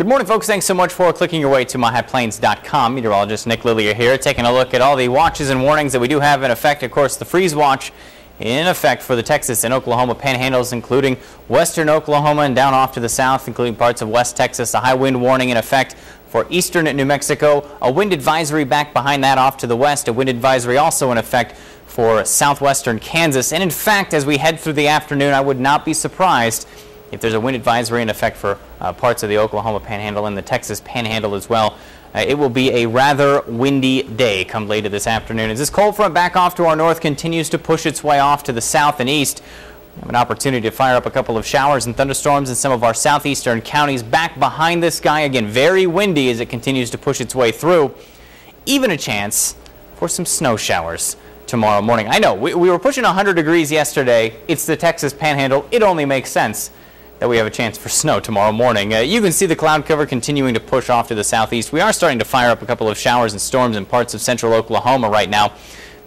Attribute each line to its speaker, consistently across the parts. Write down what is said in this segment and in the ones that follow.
Speaker 1: Good morning, folks. Thanks so much for clicking your way to myhighplains.com. Meteorologist Nick Lilja here, taking a look at all the watches and warnings that we do have in effect. Of course, the freeze watch in effect for the Texas and Oklahoma panhandles, including western Oklahoma and down off to the south, including parts of West Texas. A high wind warning in effect for eastern New Mexico. A wind advisory back behind that off to the west. A wind advisory also in effect for southwestern Kansas. And in fact, as we head through the afternoon, I would not be surprised if there's a wind advisory in effect for uh, parts of the Oklahoma Panhandle and the Texas Panhandle as well. Uh, it will be a rather windy day come later this afternoon. As this cold front back off to our north continues to push its way off to the south and east, we have an opportunity to fire up a couple of showers and thunderstorms in some of our southeastern counties. Back behind this guy, again, very windy as it continues to push its way through. Even a chance for some snow showers tomorrow morning. I know, we, we were pushing 100 degrees yesterday. It's the Texas Panhandle. It only makes sense that we have a chance for snow tomorrow morning. Uh, you can see the cloud cover continuing to push off to the southeast. We are starting to fire up a couple of showers and storms in parts of central Oklahoma right now.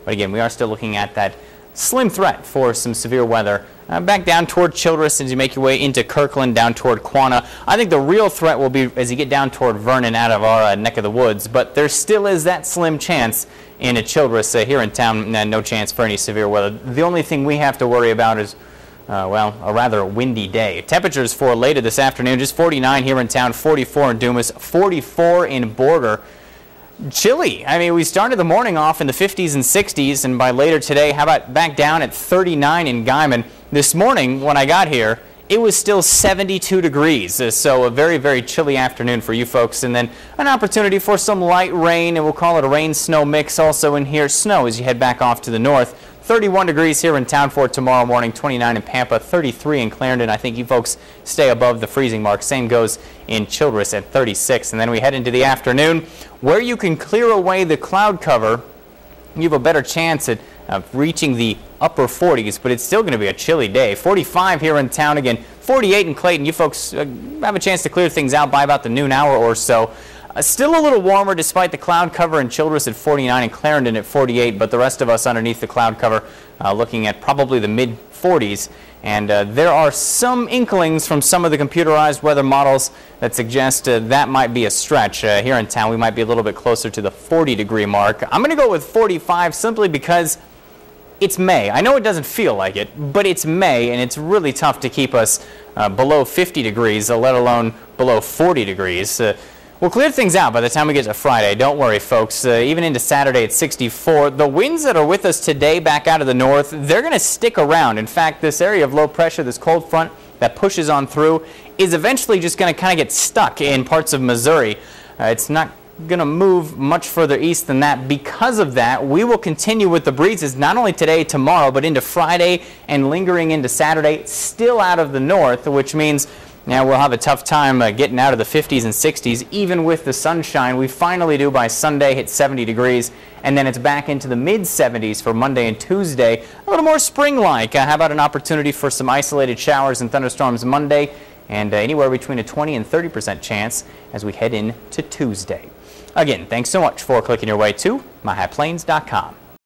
Speaker 1: But again, we are still looking at that slim threat for some severe weather. Uh, back down toward Childress as you make your way into Kirkland, down toward Quanah. I think the real threat will be as you get down toward Vernon out of our uh, neck of the woods, but there still is that slim chance in a Childress uh, here in town, no chance for any severe weather. The only thing we have to worry about is uh, well, a rather windy day. Temperatures for later this afternoon, just 49 here in town, 44 in Dumas, 44 in Borger. Chilly. I mean, we started the morning off in the 50s and 60s, and by later today, how about back down at 39 in Guymon? This morning, when I got here, it was still 72 degrees, uh, so a very, very chilly afternoon for you folks. And then an opportunity for some light rain, and we'll call it a rain-snow mix also in here. Snow as you head back off to the north. 31 degrees here in town for tomorrow morning, 29 in Pampa, 33 in Clarendon. I think you folks stay above the freezing mark. Same goes in Childress at 36. And then we head into the afternoon where you can clear away the cloud cover. You have a better chance at uh, reaching the upper 40s, but it's still going to be a chilly day. 45 here in town again, 48 in Clayton. You folks uh, have a chance to clear things out by about the noon hour or so. Uh, still a little warmer despite the cloud cover in Childress at 49 and Clarendon at 48, but the rest of us underneath the cloud cover uh, looking at probably the mid 40s. And uh, there are some inklings from some of the computerized weather models that suggest uh, that might be a stretch. Uh, here in town, we might be a little bit closer to the 40 degree mark. I'm going to go with 45 simply because it's May. I know it doesn't feel like it, but it's May, and it's really tough to keep us uh, below 50 degrees, let alone below 40 degrees. We'll clear things out by the time we get to Friday. Don't worry, folks. Uh, even into Saturday at 64. The winds that are with us today back out of the north, they're going to stick around. In fact, this area of low pressure, this cold front that pushes on through, is eventually just going to kind of get stuck in parts of Missouri. Uh, it's not going to move much further east than that. Because of that, we will continue with the breezes not only today, tomorrow, but into Friday and lingering into Saturday, still out of the north, which means now we'll have a tough time uh, getting out of the 50s and 60s, even with the sunshine. We finally do by Sunday hit 70 degrees, and then it's back into the mid 70s for Monday and Tuesday. A little more spring-like. Uh, how about an opportunity for some isolated showers and thunderstorms Monday, and uh, anywhere between a 20 and 30 percent chance as we head into Tuesday. Again, thanks so much for clicking your way to myhighplains.com.